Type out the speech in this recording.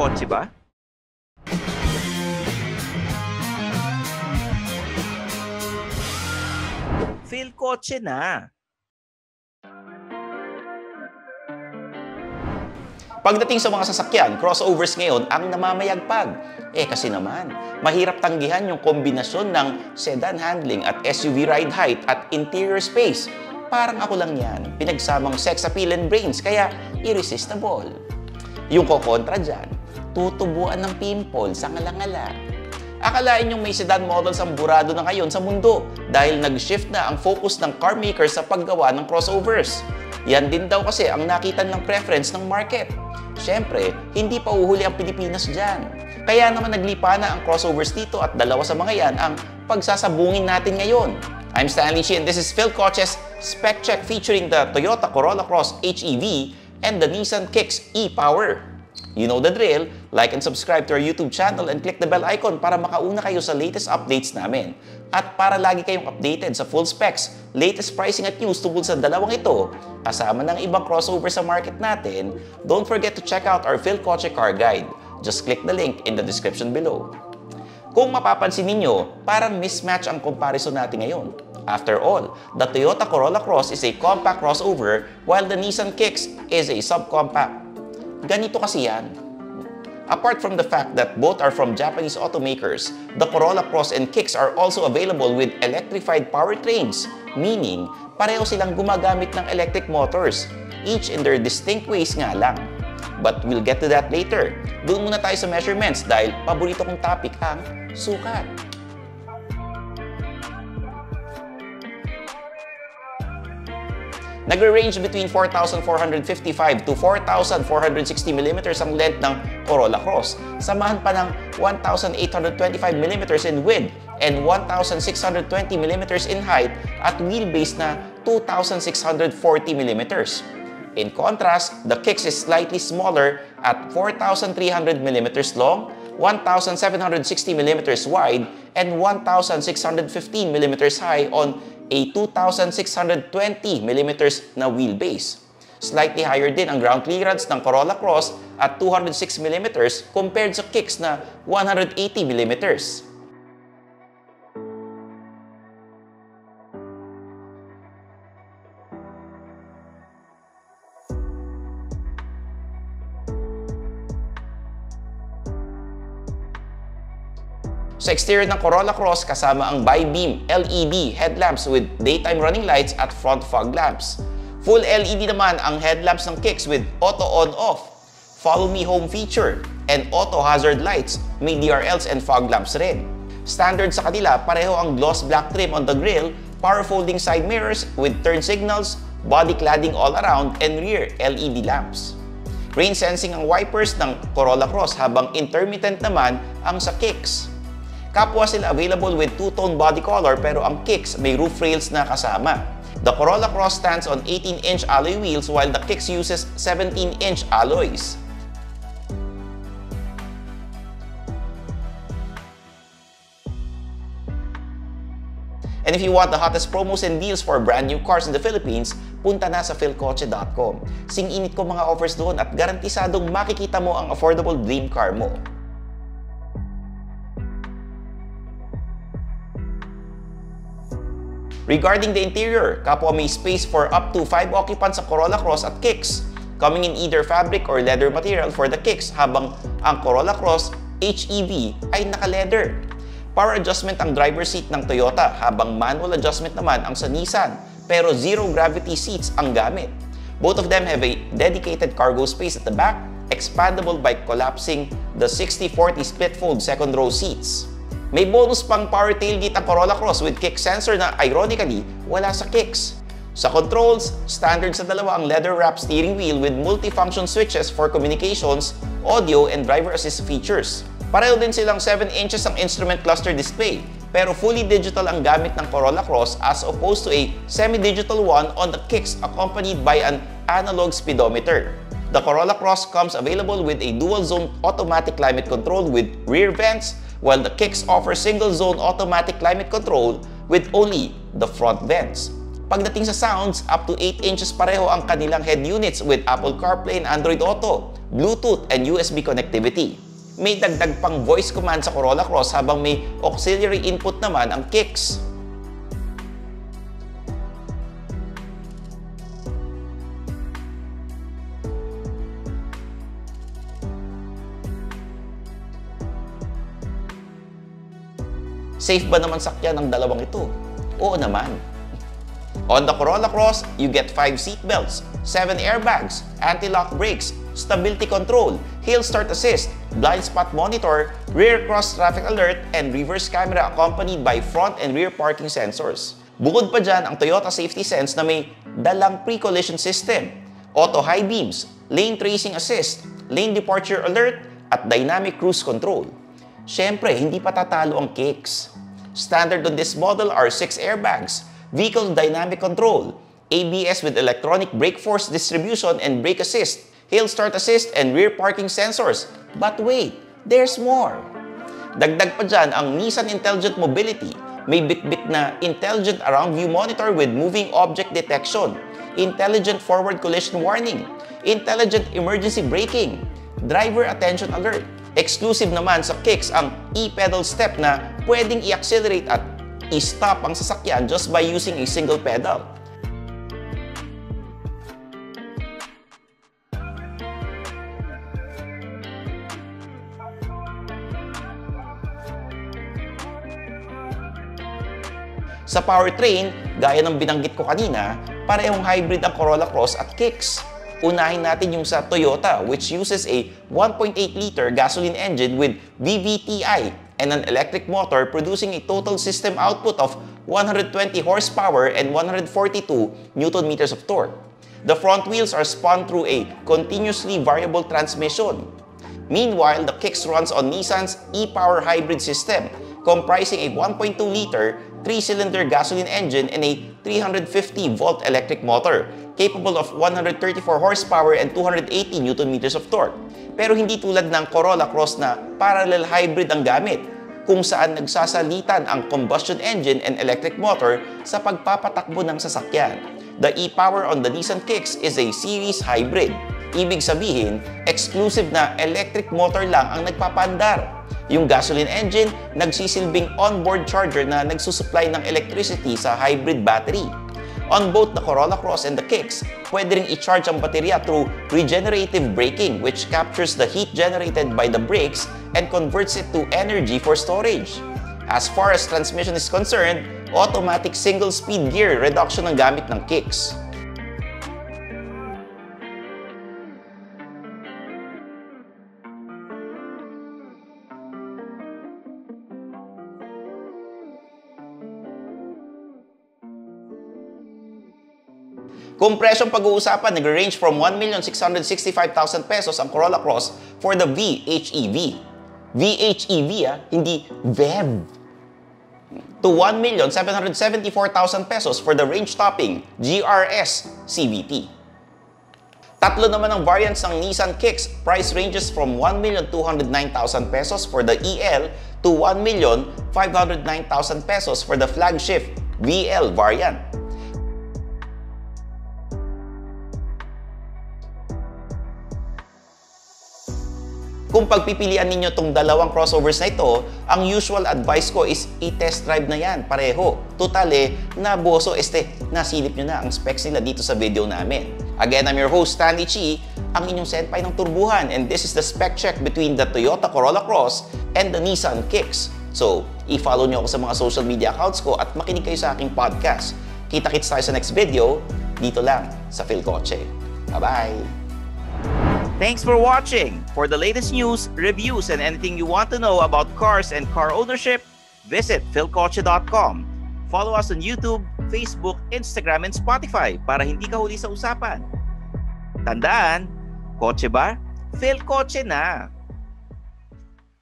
kotse ba? Feel kotse na. Pagdating sa mga sasakyan, crossovers ngayon ang namamayagpag. Eh kasi naman, mahirap tanggihan yung kombinasyon ng sedan handling at SUV ride height at interior space. Parang ako lang yan, pinagsamang sex appeal and brains, kaya irresistible. Yung kokontra dyan, tutubuan ng pimple sa ngalangala. Akalain yung may sedan models ang burado na ngayon sa mundo dahil nag-shift na ang focus ng car makers sa paggawa ng crossovers. Yan din daw kasi ang nakita ng preference ng market. Siyempre, hindi pa uhuli ang Pilipinas dyan. Kaya naman naglipa na ang crossovers dito at dalawa sa mga yan ang pagsasabungin natin ngayon. I'm Stanley Shi and this is Phil Koches Spec Check featuring the Toyota Corolla Cross HEV and the Nissan Kicks e-Power. You know the drill, like and subscribe to our YouTube channel and click the bell icon para makauna kayo sa latest updates namin. At para lagi kayong updated sa full specs, latest pricing at news tungkol sa dalawang ito, kasama ng ibang crossover sa market natin, don't forget to check out our Phil Koche Car Guide. Just click the link in the description below. Kung mapapansin ninyo, parang mismatch ang comparison natin ngayon. After all, the Toyota Corolla Cross is a compact crossover while the Nissan Kicks is a subcompact. Ganito kasi yan. Apart from the fact that both are from Japanese automakers, the Corolla Cross and Kicks are also available with electrified powertrains, meaning pareho silang gumagamit ng electric motors, each in their distinct ways nga lang. But we'll get to that later. Doon muna tayo sa measurements dahil paborito kong topic ang sukat. Nagre-range between 4,455 to 4,460 mm ang length ng Corolla Cross. Samahan pa ng 1,825 mm in width and 1,620 mm in height at wheelbase na 2,640 mm. In contrast, the Kicks is slightly smaller at 4,300 mm long, 1,760 mm wide, and 1,615 mm high on a 2,620 mm na wheelbase. Slightly higher din ang ground clearance ng Corolla Cross at 206 mm compared sa Kicks na 180 mm. Sa exterior ng Corolla Cross kasama ang bi-beam LED headlamps with daytime running lights at front fog lamps. Full LED naman ang headlamps ng Kicks with auto on-off, follow me home feature, and auto hazard lights, may DRLs and fog lamps rin. Standard sa kanila, pareho ang gloss black trim on the grille, power folding side mirrors with turn signals, body cladding all around, and rear LED lamps. Rain sensing ang wipers ng Corolla Cross habang intermittent naman ang sa Kicks. Kapwa sila available with two-tone body color pero ang Kicks may roof rails na kasama. The Corolla Cross stands on 18-inch alloy wheels while the Kicks uses 17-inch alloys. And if you want the hottest promos and deals for brand new cars in the Philippines, punta na sa philcoche.com. Sing-init ko mga offers doon at garantisadong makikita mo ang affordable dream car mo. Regarding the interior, kapwa may space for up to 5 occupants sa Corolla Cross at Kicks, coming in either fabric or leather material for the Kicks habang ang Corolla Cross HEV ay naka-leather. Power adjustment ang driver seat ng Toyota habang manual adjustment naman ang sa Nissan pero zero gravity seats ang gamit. Both of them have a dedicated cargo space at the back, expandable by collapsing the 60-40 split fold second row seats. May bonus pang power tailgate ang Corolla Cross with kick sensor na ironically wala sa kicks. Sa controls, standard sa dalawa ang leather-wrapped steering wheel with multifunction switches for communications, audio, and driver assist features. Pareho din silang 7 inches ang instrument cluster display, pero fully digital ang gamit ng Corolla Cross as opposed to a semi-digital one on the kicks accompanied by an analog speedometer. The Corolla Cross comes available with a dual-zone automatic climate control with rear vents, while the Kicks offer single-zone automatic climate control with only the front vents. Pagdating sa sounds, up to 8 inches pareho ang kanilang head units with Apple CarPlay and Android Auto, Bluetooth and USB connectivity. May dagdag pang voice command sa Corolla Cross habang may auxiliary input naman ang Kicks. Safe ba naman sakyan ang dalawang ito? Oo naman. On the Corolla Cross, you get 5 seatbelts, 7 airbags, anti-lock brakes, stability control, hill start assist, blind spot monitor, rear cross traffic alert, and reverse camera accompanied by front and rear parking sensors. Bukod pa dyan ang Toyota Safety Sense na may dalang pre-collision system, auto high beams, lane tracing assist, lane departure alert, at dynamic cruise control. Siyempre, hindi pa tatalo ang kicks. Standard on this model are 6 airbags, vehicle dynamic control, ABS with electronic brake force distribution and brake assist, hill start assist, and rear parking sensors. But wait, there's more. Dagdag pa dyan ang Nissan Intelligent Mobility. May bitbit na Intelligent Around View Monitor with Moving Object Detection, Intelligent Forward Collision Warning, Intelligent Emergency Braking, Driver Attention Alert. Exclusive naman sa Kicks ang e-pedal step na pwedeng i-accelerate at i-stop ang sasakyan just by using a single pedal. Sa powertrain, gaya ng binanggit ko kanina, parehong hybrid ang Corolla Cross at Kicks. Unahin natin yung sa Toyota which uses a 1.8-liter gasoline engine with VVTi and an electric motor producing a total system output of 120 horsepower and 142 newton meters of torque. The front wheels are spun through a continuously variable transmission. Meanwhile, the Kicks runs on Nissan's e-Power hybrid system comprising a 1.2-liter 3-cylinder gasoline engine and a 350-volt electric motor capable of 134 horsepower and 280 newton meters of torque. Pero hindi tulad ng Corolla Cross na parallel hybrid ang gamit kung saan nagsasalitan ang combustion engine and electric motor sa pagpapatakbo ng sasakyan. The e-Power on the Nissan Kicks is a series hybrid. Ibig sabihin, exclusive na electric motor lang ang nagpapandar. Yung gasoline engine, nagsisilbing onboard charger na nagsusupply ng electricity sa hybrid battery. On both the Corolla Cross and the Kicks, pwede ring i-charge ang baterya through regenerative braking which captures the heat generated by the brakes and converts it to energy for storage. As far as transmission is concerned, automatic single-speed gear reduction ang gamit ng Kicks. Kung presyong pag-uusapan, nag-range from 1,665,000 pesos ang Corolla Cross for the VHEV. VHEV ah, hindi VEV. To 1,774,000 pesos for the range-topping GRS CVT. Tatlo naman ang variants ng Nissan Kicks. Price ranges from 1,209,000 pesos for the EL to 1,509,000 pesos for the flagship VL variant. Kung pagpipilian ninyo tong dalawang crossovers na ito, ang usual advice ko is i-test drive na yan, pareho. Totale, naboso este, nasilip nyo na ang specs nila dito sa video namin. Again, I'm your host, Stanley Chi, ang inyong senpai ng turbuhan, and this is the spec check between the Toyota Corolla Cross and the Nissan Kicks. So, i-follow nyo ako sa mga social media accounts ko at makinig kayo sa aking podcast. Kita-kits tayo sa next video, dito lang sa Philcoche. Bye-bye! Thanks for watching. For the latest news, reviews, and anything you want to know about cars and car ownership, visit philcoche.com. Follow us on YouTube, Facebook, Instagram, and Spotify para hindi ka huli sa usapan. Tandaan, kotse ba? Philcoche na!